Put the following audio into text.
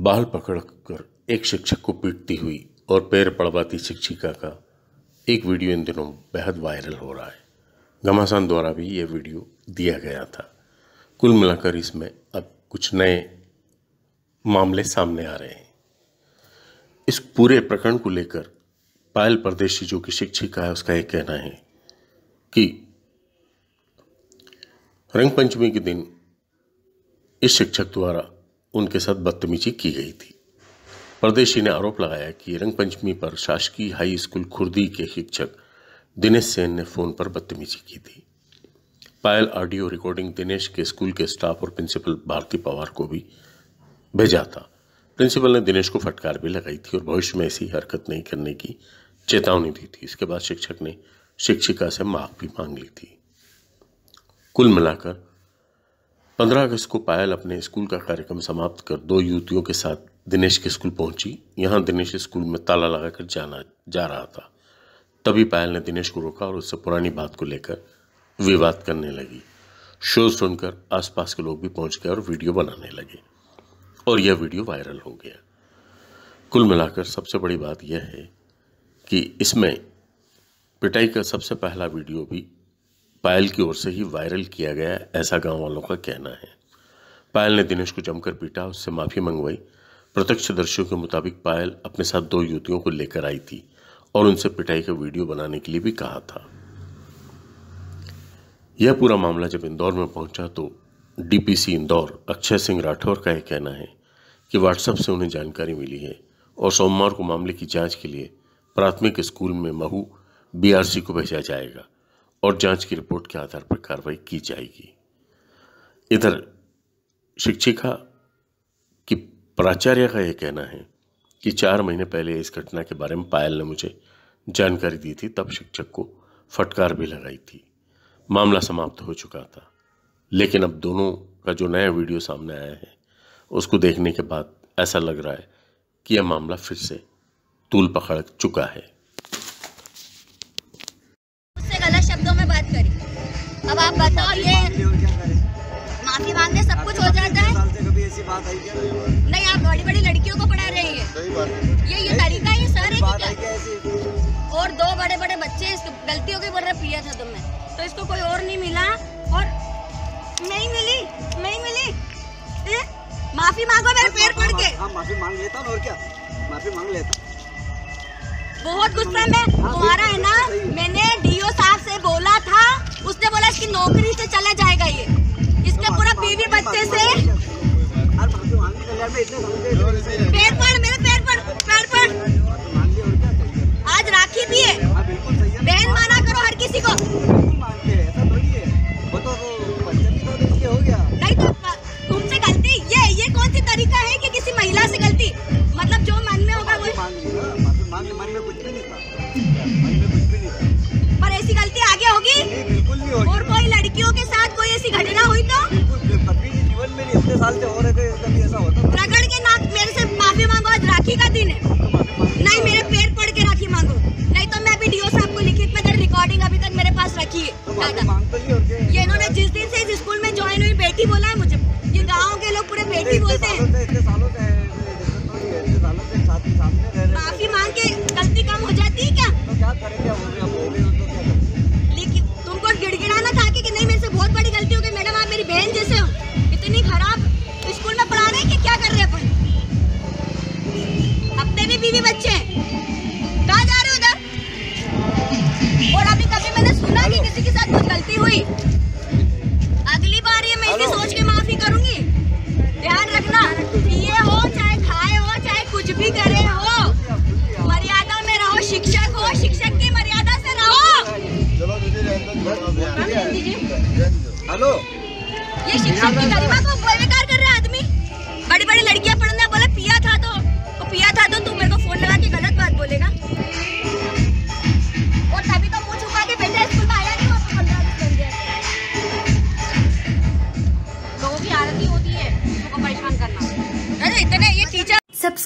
बाल पकड़कर एक शिक्षक को पीटती हुई और पैर पड़वाती शिक्षिका का एक वीडियो इन दिनों बेहद वायरल हो रहा है। घमासान द्वारा भी ये वीडियो दिया गया था। कुल मिलाकर इसमें अब कुछ नए मामले सामने आ रहे हैं। इस पूरे प्रकरण को लेकर पायल परदेशी जो कि शिक्षिका है, उसका ये कहना है कि रंग पंचमी के दिन इस शिक्षक द्वारा उनके साथ बदतमीजी की गई थी। परदेशी ने आरोप लगाया कि रंग पंचमी पर शासकीय हाई स्कूल खुर्दी के शिक्षक दिनेश सेन ने फ़ोन पर बदतमीजी की थी। पायल ऑडियो रिकॉर्डिंग दिनेश के स्कूल के स्टाफ और प्रिंसिपल भारती पवार को भी भेजा था। प्रिंसिपल ने दिनेश को फटकार भी लगाई थी और भविष्य में ऐसी हरकत नहीं करने की चेतावनी दी थी। इसके बाद शिक्षक ने शिक्षिका से माफ़ भी मांग ली थी। कुल मिलाकर पंद्रह अगस्त को पायल अपने स्कूल का कार्यक्रम समाप्त कर दो युवतियों के साथ दिनेश के स्कूल पहुँची। यहाँ दिनेश स्कूल में ताला लगाकर जाना, जा रहा था। तभी पायल ने दिनेश को रोका और उससे पुरानी बात को लेकर विवाद करने लगी। शोर सुनकर आसपास के लोग भी पहुँच गए और वीडियो बनाने लगे और यह वीडियो वायरल हो गया। कुल मिलाकर सबसे बड़ी बात यह है कि इसमें पिटाई का सबसे पहला वीडियो भी पायल की ओर से ही वायरल किया गया ऐसा गाँव वालों का कहना है। पायल ने दिनेश को जमकर पीटा, उससे माफ़ी मंगवाई। प्रत्यक्षदर्शियों के मुताबिक पायल अपने साथ दो युवतियों को लेकर आई थी और उनसे पिटाई का वीडियो बनाने के लिए भी कहा था। यह पूरा मामला जब इंदौर में पहुँचा तो डीपीसी इंदौर अक्षय सिंह राठौर का यह कहना है कि व्हाट्सएप से उन्हें जानकारी मिली है और सोमवार को मामले की जाँच के लिए प्राथमिक स्कूल में महू बीआरसी को भेजा जाएगा। और जाँच की रिपोर्ट के आधार पर कार्रवाई की जाएगी। इधर, शिक्षिका की प्राचार्य का यह कहना है कि चार महीने पहले इस घटना के बारे में पायल ने मुझे जानकारी दी थी, तब शिक्षक को फटकार भी लगाई थी। मामला समाप्त हो चुका था। लेकिन अब दोनों का जो नया वीडियो सामने आया है, उसको देखने के बाद ऐसा लग रहा है कि यह मामला फिर से तूल पकड़ चुका है। बताओ ये। माफ़ी मांगने सब कुछ हो जाता है। कभी ऐसी बात आई क्या? नहीं आप बड़ी बड़ी लड़कियों को पढ़ा रहे हैं ये। ये तरीका ये सर है और दो बड़े बड़े बच्चे गलतियों के बोल रहे पिया था तुमने तो इसको कोई और नहीं मिला और नहीं मिली नहीं मिली। माफ़ी मांगो मेरे पैर पड़ के। हाँ माफ़ी मांग लेता और क्या? माफ़ी मांग लेता बहुत गुस्सा में तुम्हारा है ना मैंने डीओ साहब से बोला था उसने बोला इसकी नौकरी से चला जाएगा ये। इसके पूरा बीवी बच्चे से लड़कियों के साथ कोई ऐसी घटना हुई तो? जीवन में इतने साल से हो रहे थे कभी ऐसा होता रगड़ के नाक मेरे से माफ़ी मांगो आज राखी का दिन है। तो। नहीं, मेरे पेड़ पड़ के राखी मांगो। नहीं तो मैं अभी डीओ साहब को लिखित में रिकॉर्डिंग अभी तक मेरे पास रखी है। हुई अगली बार ये मैं इसी सोच के माफ़ी करूँगी। ध्यान रखना ये हो चाहे खाए हो चाहे कुछ भी करे हो मर्यादा में रहो शिक्षक हो शिक्षक की मर्यादा से रहो। हेलो ये शिक्षक की गरिमा को बेकार